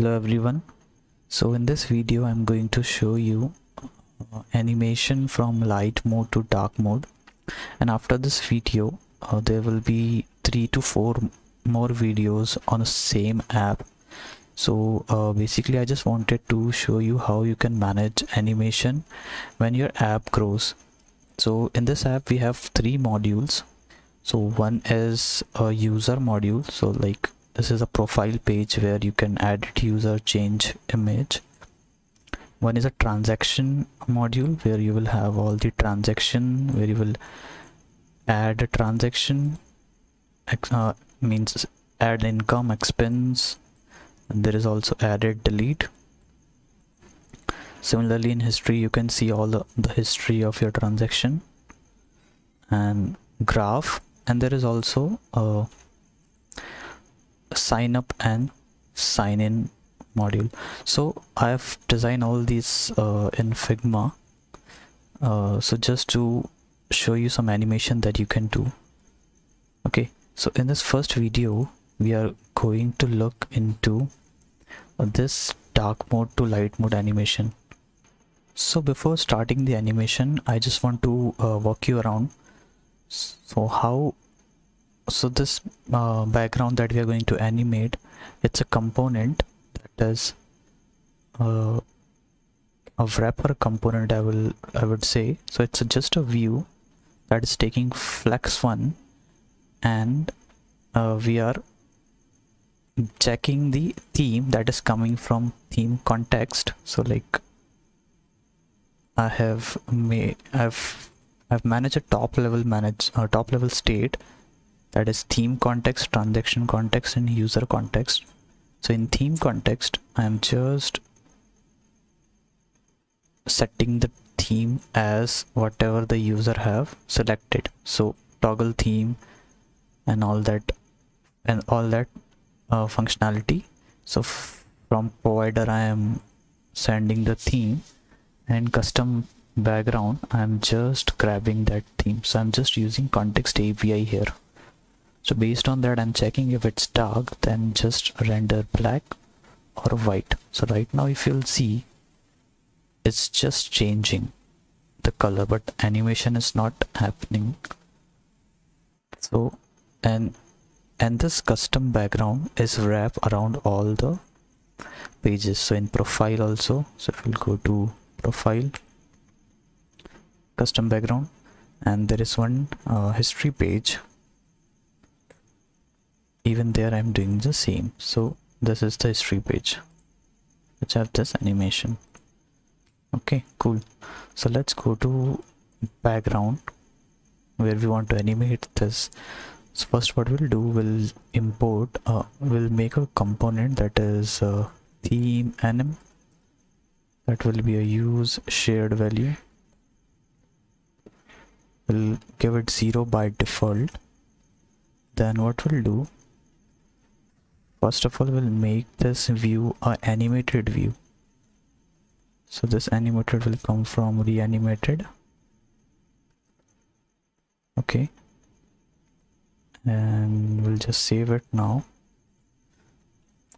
hello everyone. So in this video i'm going to show you uh, animation from light mode to dark mode. And after this video uh, there will be three to four more videos on the same app. So uh, basically i just wanted to show you how you can manage animation when your app grows. So in this app we have three modules. So one is a user module. So like this is a profile page where you can edit user change image. One is a transaction module where you will have all the transaction where you will add a transaction uh, means add income expense and there is also added delete. Similarly in history you can see all the, the history of your transaction and graph. And there is also a sign up and sign in module. So i have designed all these uh, in figma. Uh, so just to show you some animation that you can do. Okay so in this first video we are going to look into uh, this dark mode to light mode animation. So before starting the animation i just want to uh, walk you around. So how so this uh, background that we are going to animate it's a component that is uh, a wrapper component I will I would say. So it's just a view that is taking flex one and uh, we are checking the theme that is coming from theme context. So like I have made I've I've managed a top level manage uh, top level state that is theme context transaction context and user context. So in theme context i am just setting the theme as whatever the user have selected. So toggle theme and all that and all that uh, functionality. So from provider i am sending the theme. And custom background i'm just grabbing that theme. So i'm just using context api here so based on that i'm checking if it's dark then just render black or white. So right now if you'll see it's just changing the color but animation is not happening. So and and this custom background is wrap around all the pages. So in profile also so if we'll go to profile custom background and there is one uh, history page even there I'm doing the same. So this is the history page. Which have this animation. Okay cool. So let's go to background where we want to animate this. So first what we'll do we'll import uh, we'll make a component that is uh, theme anim that will be a use shared value. We'll give it zero by default. Then what we'll do first of all we'll make this view a animated view. So this animated will come from reanimated. Okay. And we'll just save it now.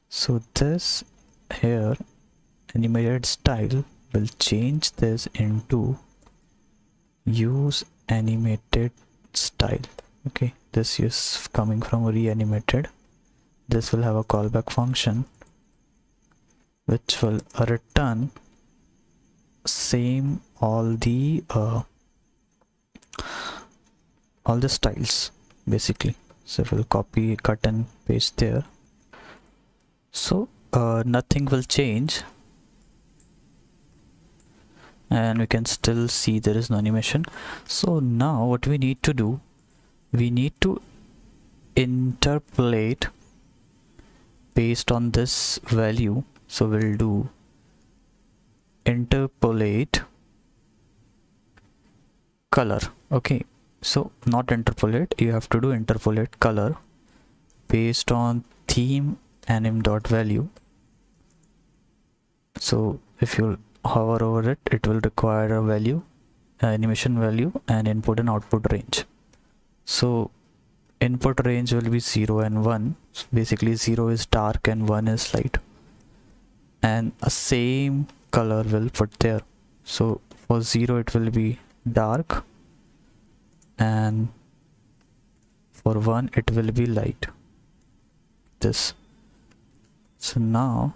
So this here animated style will change this into use animated style. Okay. This is coming from reanimated this will have a callback function which will return same all the uh, all the styles basically. So we'll copy cut and paste there. So uh, nothing will change. And we can still see there is no animation. So now what we need to do we need to interpolate based on this value. So we'll do interpolate color. Okay. So not interpolate. You have to do interpolate color based on theme anim dot value. So if you hover over it it will require a value animation value and input and output range. So input range will be 0 and 1 basically 0 is dark and 1 is light. And a same color will put there. So for 0 it will be dark. And for 1 it will be light. This. So now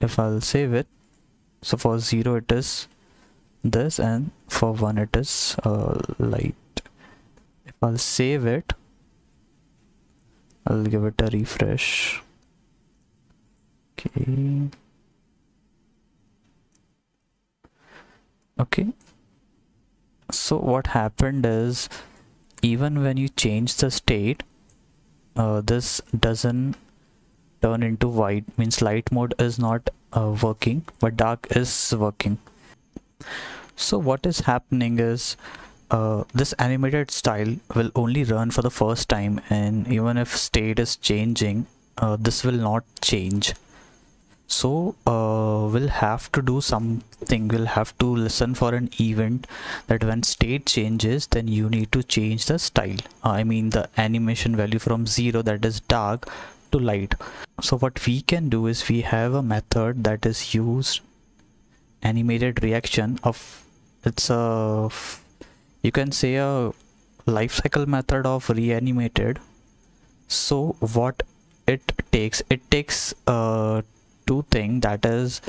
if I'll save it. So for 0 it is this and for 1 it is uh, light. If I'll save it I'll give it a refresh. Okay. Okay. So what happened is even when you change the state uh, this doesn't turn into white means light mode is not uh, working but dark is working. So what is happening is uh, this animated style will only run for the first time and even if state is changing uh, this will not change. So uh, we'll have to do something. We'll have to listen for an event that when state changes then you need to change the style. I mean the animation value from zero that is dark to light. So what we can do is we have a method that is use animated reaction of it's a you can say a life cycle method of reanimated. So what it takes it takes uh, two things that is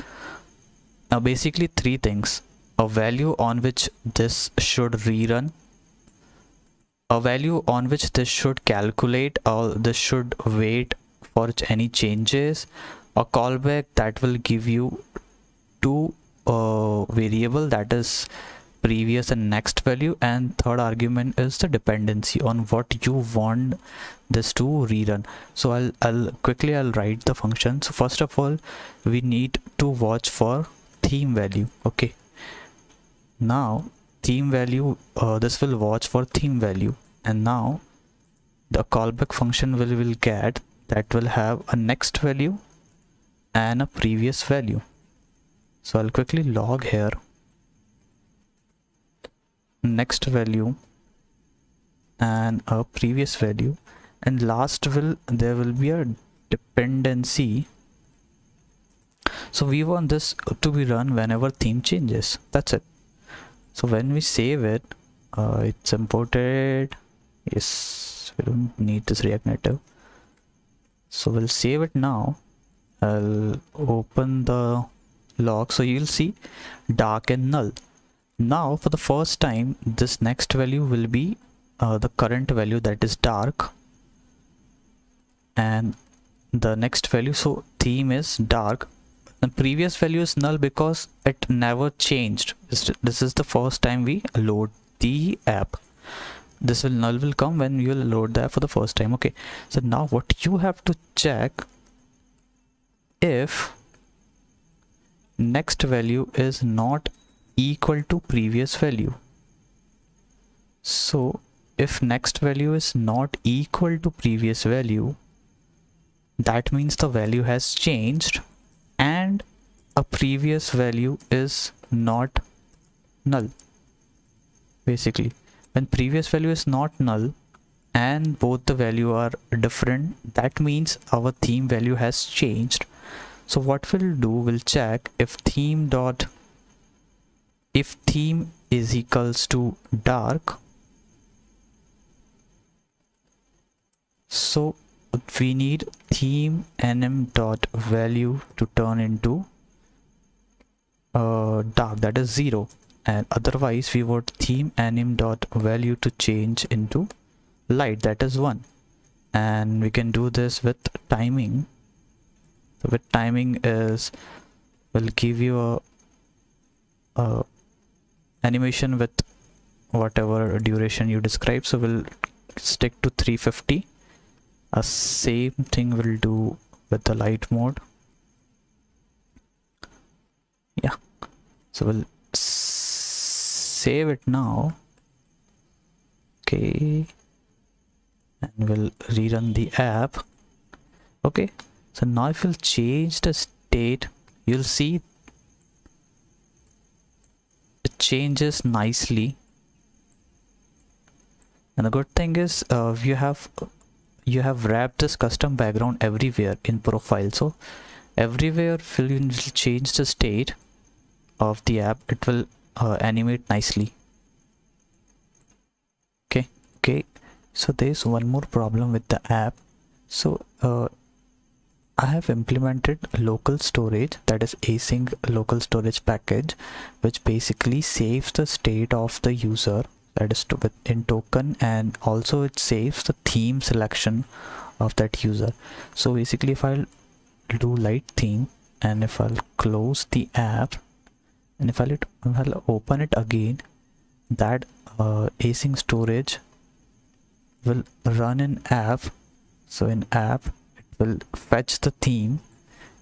uh, basically three things. A value on which this should rerun. A value on which this should calculate or this should wait for any changes. A callback that will give you two uh, variable that is previous and next value and third argument is the dependency on what you want this to rerun. So I'll, I'll quickly I'll write the function. So first of all we need to watch for theme value okay? Now theme value uh, this will watch for theme value. And now the callback function will will get that will have a next value and a previous value. So I'll quickly log here next value and a previous value. And last will there will be a dependency. So we want this to be run whenever theme changes. That's it. So when we save it uh, it's imported. Yes we don't need this react native. So we'll save it now. I'll open the log. So you'll see dark and null now for the first time this next value will be uh, the current value that is dark. And the next value so theme is dark. The previous value is null because it never changed. This is the first time we load the app. This will null will come when you will load the app for the first time. Okay. So now what you have to check if next value is not equal to previous value. So if next value is not equal to previous value that means the value has changed and a previous value is not null. Basically when previous value is not null and both the value are different that means our theme value has changed. So what we'll do we'll check if theme dot if theme is equals to dark so we need theme anim dot value to turn into uh, dark that is zero. And otherwise we want theme anim dot value to change into light that is one. And we can do this with timing. So with timing is will give you a, a animation with whatever duration you describe. So we'll stick to 350 a same thing we'll do with the light mode. Yeah. So we'll save it now. Okay. And we'll rerun the app. Okay. So now if we'll change the state you'll see it changes nicely. And the good thing is uh, you have you have wrapped this custom background everywhere in profile. So everywhere will change the state of the app. It will uh, animate nicely. Okay okay. So there's one more problem with the app. So uh, I have implemented local storage that is async local storage package which basically saves the state of the user that is to in token and also it saves the theme selection of that user. So basically if I'll do light theme and if I'll close the app and if I'll, I'll open it again that uh, async storage will run in app. So in app will fetch the theme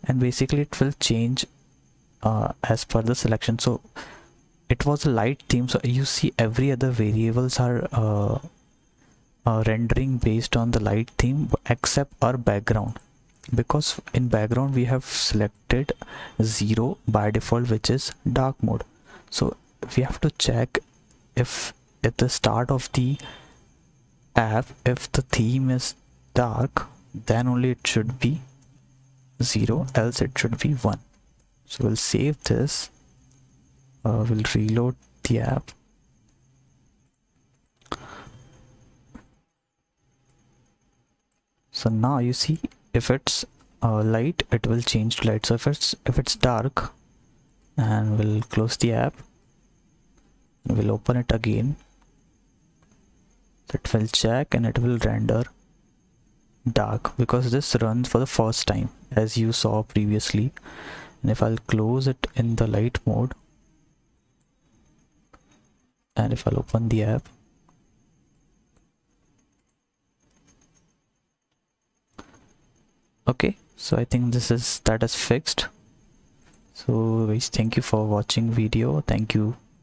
and basically it will change uh, as per the selection. So it was a light theme so you see every other variables are uh, uh, rendering based on the light theme except our background. Because in background we have selected 0 by default which is dark mode. So we have to check if at the start of the app if the theme is dark then only it should be 0 else it should be 1 so we'll save this. Uh, we'll reload the app. So now you see if it's uh, light it will change to light. So if it's if it's dark and we'll close the app. We'll open it again. It will check and it will render dark because this runs for the first time as you saw previously. And if I'll close it in the light mode and if I'll open the app okay so I think this is that is fixed. So guys thank you for watching video. Thank you